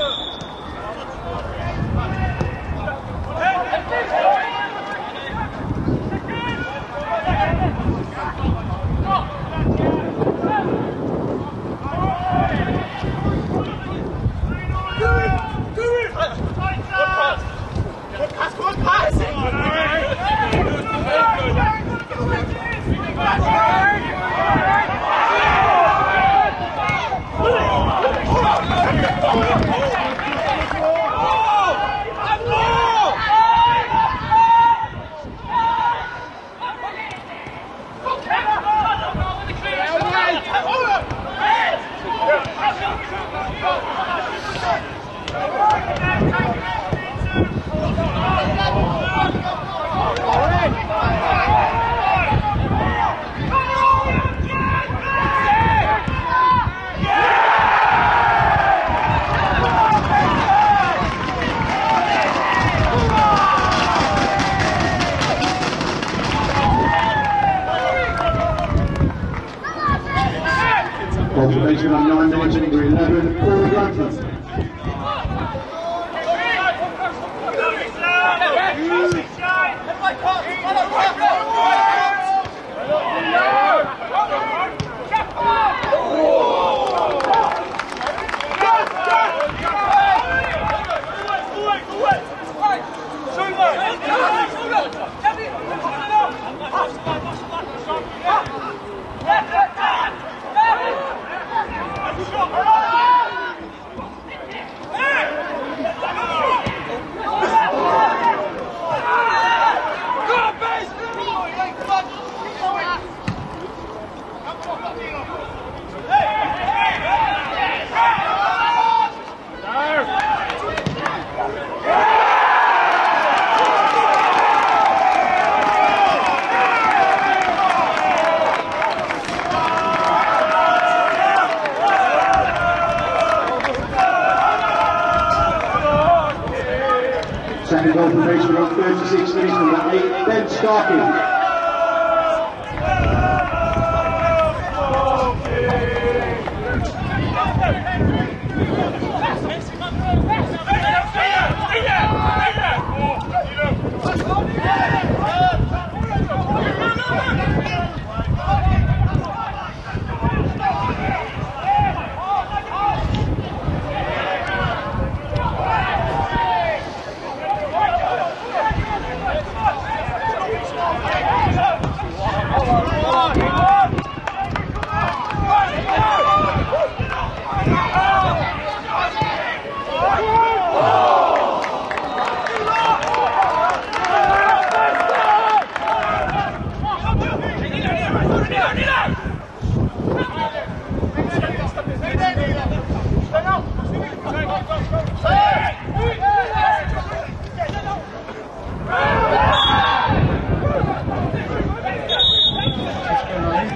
Good. Confirmation on nine minutes, number 11, Paul Brunton. Second goal confirmation on 36 minutes, number 8, Ben Starkie.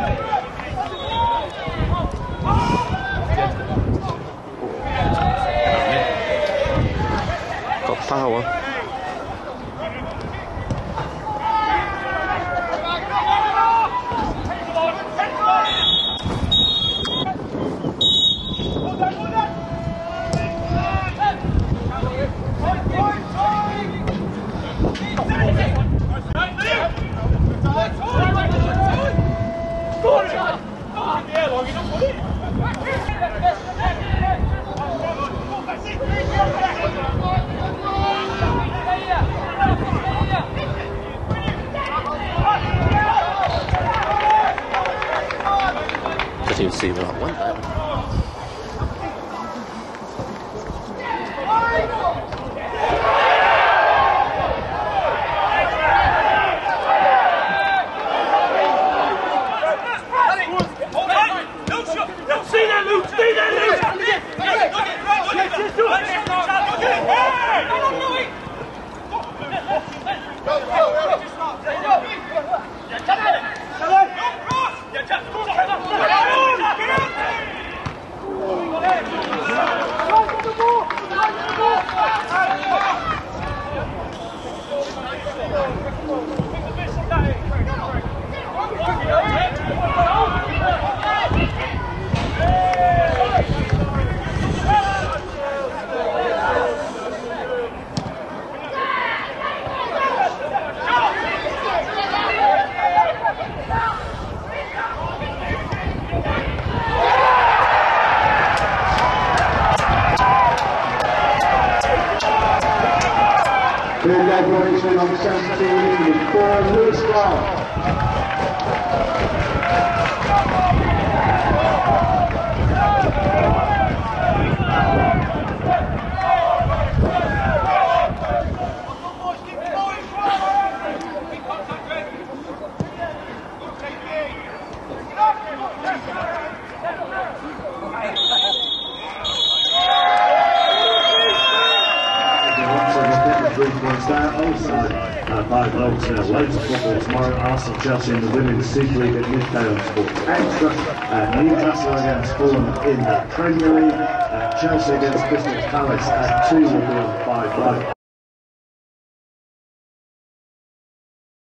Got Even see where that went there. Regulation on 17 England for Lewis Clark. Three. Also, uh, five votes now. Loads of football tomorrow. Arsenal, Chelsea in the Women's Super League at Midday on Sports Extra. Uh, Newcastle against Fulham in the Premier League. Uh, Chelsea against Crystal Palace at 2 will be on 5 live.